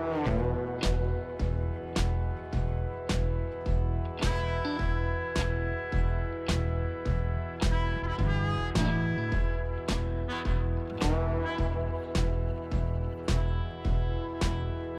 Música